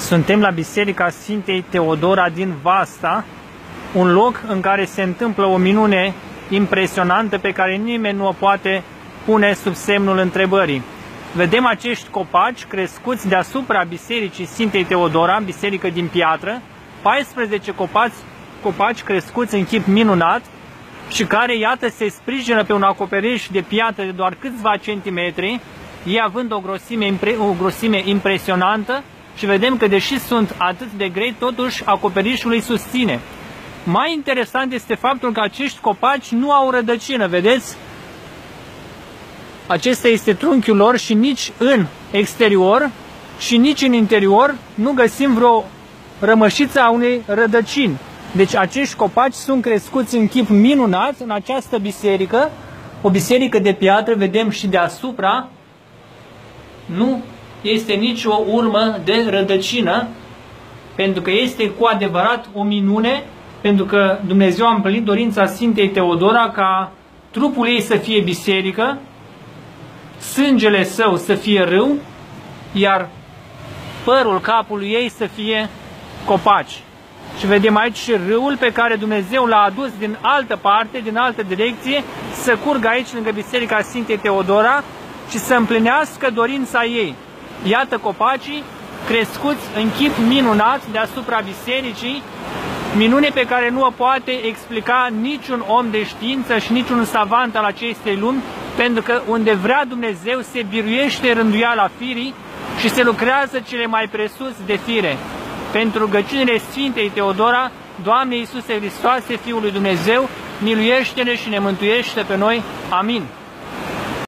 Suntem la Biserica Sfintei Teodora din Vasta, un loc în care se întâmplă o minune impresionantă pe care nimeni nu o poate pune sub semnul întrebării. Vedem acești copaci crescuți deasupra Bisericii Sfintei Teodora, biserică din piatră, 14 copaci, copaci crescuți în chip minunat și care, iată, se sprijină pe un acoperiș de piatră de doar câțiva centimetri, ei având o grosime, o grosime impresionantă și vedem că deși sunt atât de grei, totuși acoperișul îi susține. Mai interesant este faptul că acești copaci nu au rădăcină, vedeți? Acesta este trunchiul lor și nici în exterior și nici în interior nu găsim vreo rămășiță a unei rădăcini. Deci acești copaci sunt crescuți în chip minunat în această biserică, o biserică de piatră, vedem și deasupra, nu este nicio urmă de rădăcină, pentru că este cu adevărat o minune, pentru că Dumnezeu a împlinit dorința Sfintei Teodora ca trupul ei să fie biserică, sângele său să fie râu, iar părul capului ei să fie copaci. Și vedem aici și râul pe care Dumnezeu l-a adus din altă parte, din altă direcție, să curgă aici lângă Biserica Sfintei Teodora și să împlinească dorința ei. Iată copacii crescuți în chip minunat deasupra bisericii, minune pe care nu o poate explica niciun om de știință și niciun savant al acestei lumi, pentru că unde vrea Dumnezeu se biruiește rânduiala firii și se lucrează cele mai presus de fire. Pentru rugăciunile Sfintei Teodora, Doamne Iisuse Hristoase, Fiul lui Dumnezeu, miluiește-ne și ne mântuiește pe noi. Amin.